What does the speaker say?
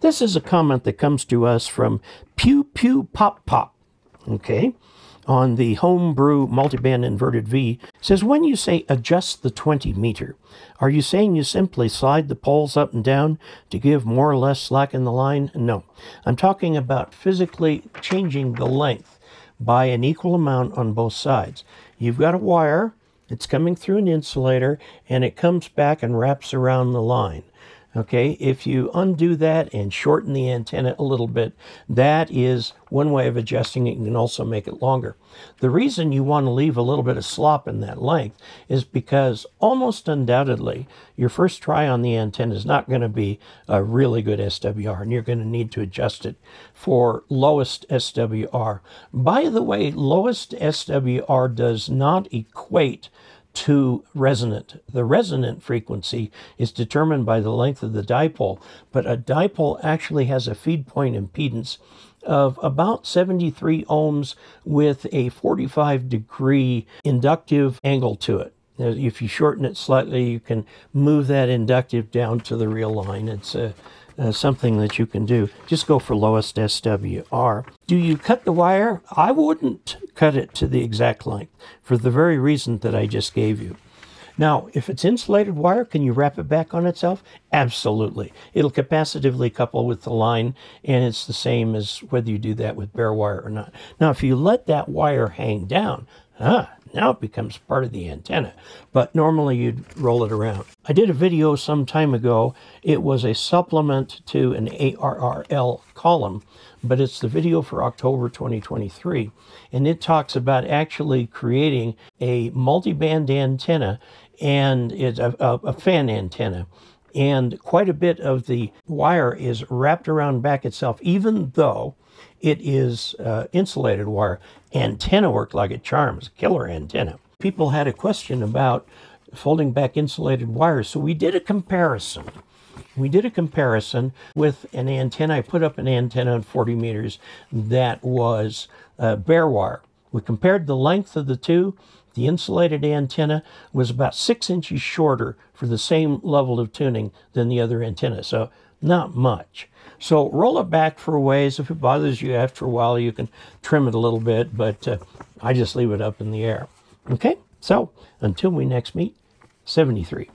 This is a comment that comes to us from Pew Pew Pop Pop. Okay on the homebrew multiband inverted V says when you say adjust the 20 meter, are you saying you simply slide the poles up and down to give more or less slack in the line? No. I'm talking about physically changing the length by an equal amount on both sides. You've got a wire, it's coming through an insulator, and it comes back and wraps around the line. Okay, if you undo that and shorten the antenna a little bit, that is one way of adjusting it. You can also make it longer. The reason you want to leave a little bit of slop in that length is because almost undoubtedly your first try on the antenna is not going to be a really good SWR and you're going to need to adjust it for lowest SWR. By the way, lowest SWR does not equate to resonant. The resonant frequency is determined by the length of the dipole, but a dipole actually has a feed point impedance of about 73 ohms with a 45 degree inductive angle to it. If you shorten it slightly, you can move that inductive down to the real line. It's a uh, something that you can do. Just go for lowest SWR. Do you cut the wire? I wouldn't cut it to the exact length for the very reason that I just gave you. Now, if it's insulated wire, can you wrap it back on itself? Absolutely. It'll capacitively couple with the line, and it's the same as whether you do that with bare wire or not. Now, if you let that wire hang down, ah, now it becomes part of the antenna, but normally you'd roll it around. I did a video some time ago. It was a supplement to an ARRL column, but it's the video for October 2023. And it talks about actually creating a multi-band antenna and it's a, a, a fan antenna and quite a bit of the wire is wrapped around back itself, even though it is uh, insulated wire. Antenna worked like a charm. it's a killer antenna. People had a question about folding back insulated wires, so we did a comparison. We did a comparison with an antenna. I put up an antenna on 40 meters that was uh, bare wire. We compared the length of the two. The insulated antenna was about six inches shorter for the same level of tuning than the other antenna, so not much. So roll it back for a ways. If it bothers you after a while, you can trim it a little bit, but uh, I just leave it up in the air. Okay, so until we next meet, 73.